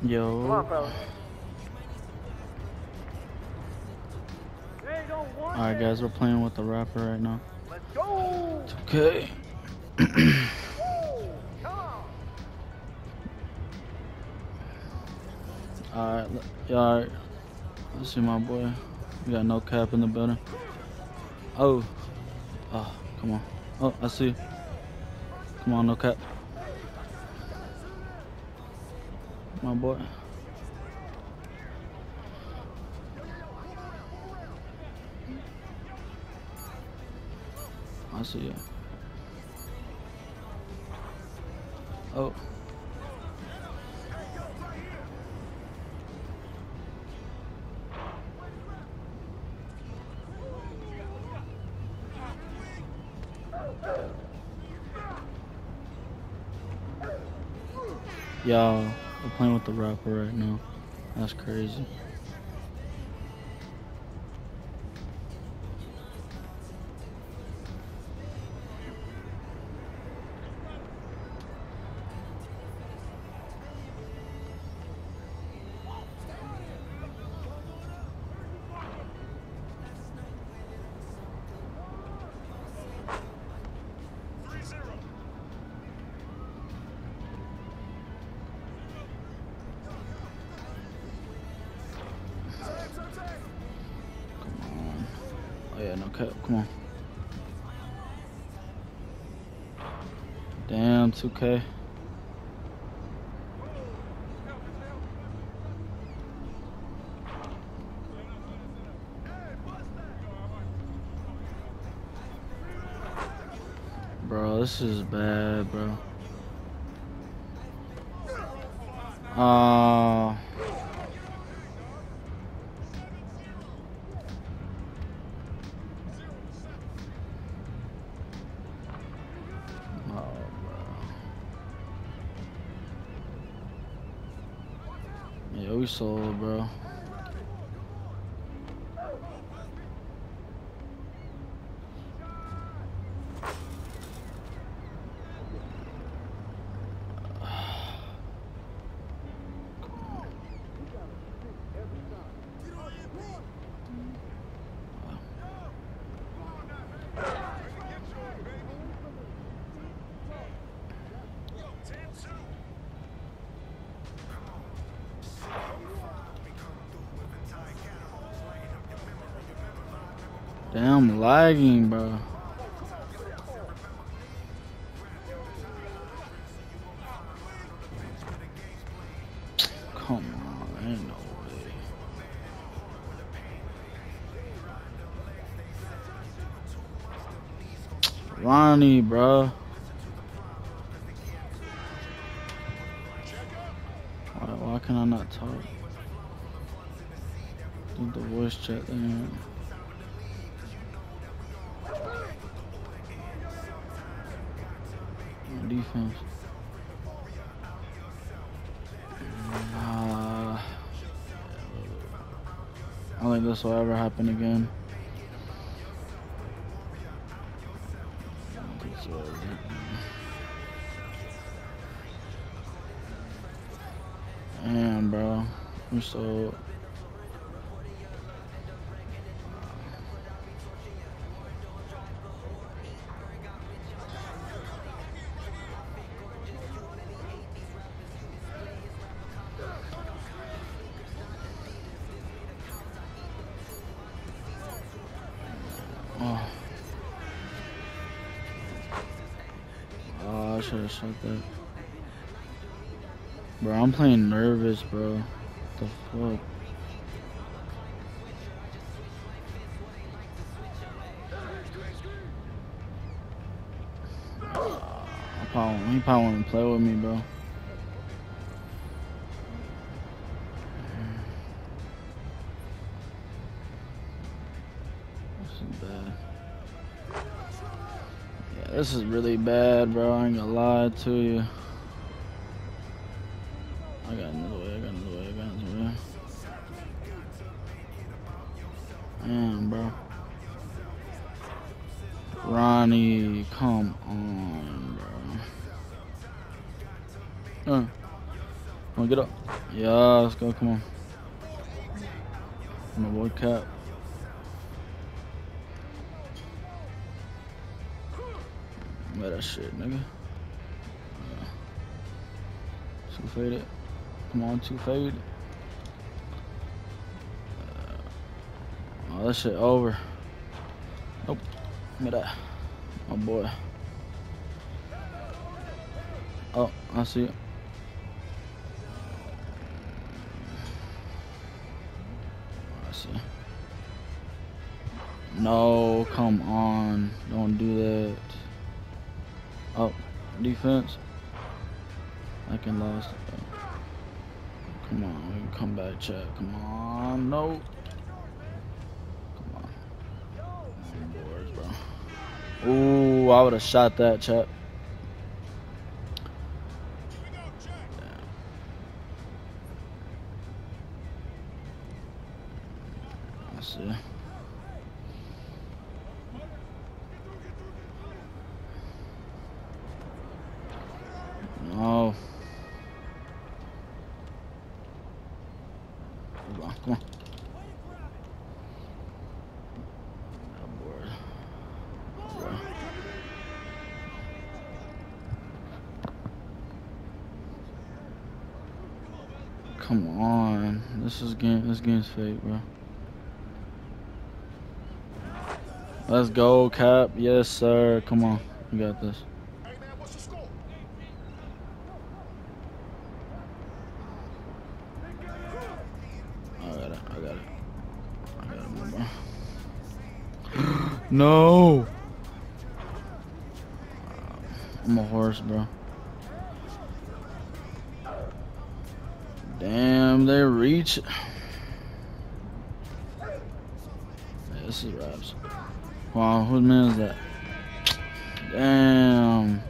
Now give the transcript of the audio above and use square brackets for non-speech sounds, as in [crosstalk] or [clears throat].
Come Yo. on, fellas. They Alright, guys, we're playing with the rapper right now. Let's go. Okay. Come [clears throat] on. Alright, yeah, alright. Let's see my boy. We got no cap in the building. Oh. Oh, come on. Oh, I see. Come on, no cap. My boy. I see you. Oh. Y'all, we're playing with the rapper right now. That's crazy. Oh yeah, no cap. Come on. Damn, 2K. Bro, this is bad, bro. Uh Yeah, we sold, bro. Damn, lagging, bro. Come on, ain't no way. Ronnie, bro. Why, why can I not talk? Did the voice chat thing. Uh, I don't think this will ever happen again. Damn, bro. I'm so. Should have shot that. Bro, I'm playing nervous, bro. the fuck? Probably, he probably want to play with me, bro. This is bad. This is really bad, bro. I ain't gonna lie to you. I got another way, I got another way, I got another way. Damn, bro. Ronnie, come on, bro. Uh. Come on, get up. Yeah, let's go. Come on. My boy Cap. That shit, nigga. Uh, two faded. Come on, two faded. Uh, oh, that shit over. Nope. Look at that. My boy. Oh, I see it. I see. No, come on. Don't do that. Oh, defense. I can lost. Come on, we can come back, chat. Come on, no. Come on. Ooh, I would have shot that, chat. Come on, come on. This is game this game's fake, bro. Let's go, Cap. Yes, sir. Come on. You got this. No. I'm a horse, bro. Damn, they reach. This is raps. Wow, whose man is that? Damn.